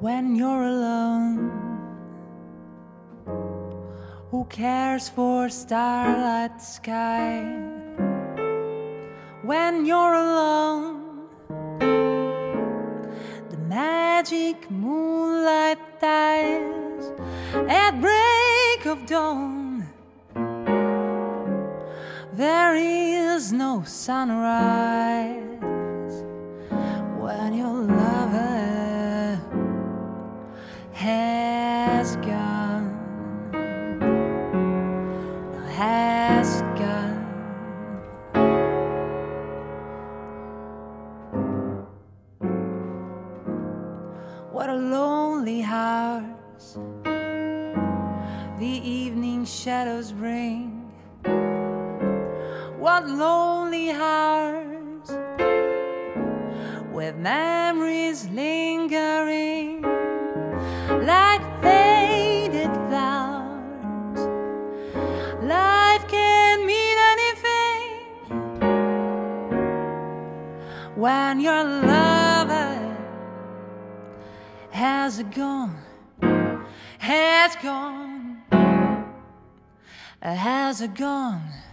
When you're alone. Who cares for starlight sky when you're alone? The magic moonlight dies at break of dawn. There is no sunrise What a lonely house the evening shadows bring. What lonely hours with memories lingering when your lover has gone, has gone, has gone.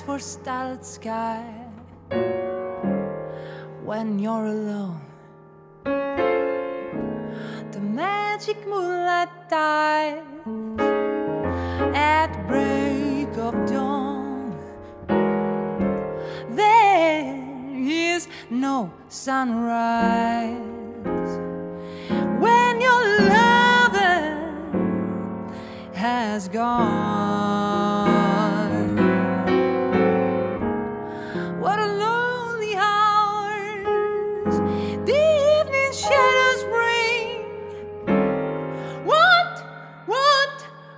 For starlit sky? When you're alone, the magic moonlight dies at break of dawn. There is no sunrise when your lover has gone.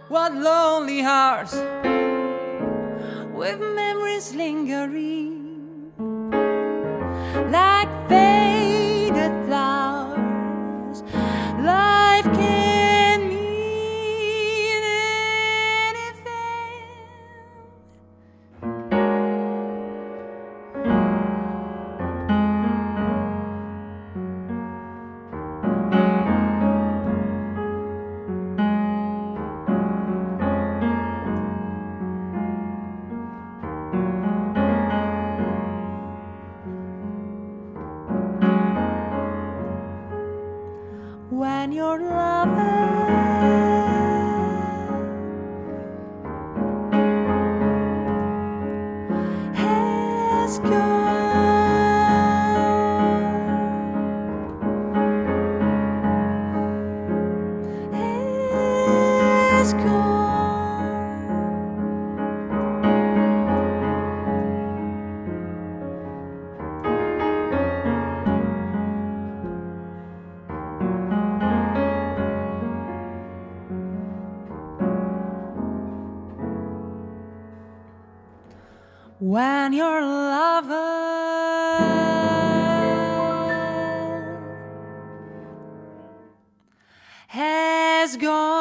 What, lonely hearts with memories lingering like faded when your lover has gone.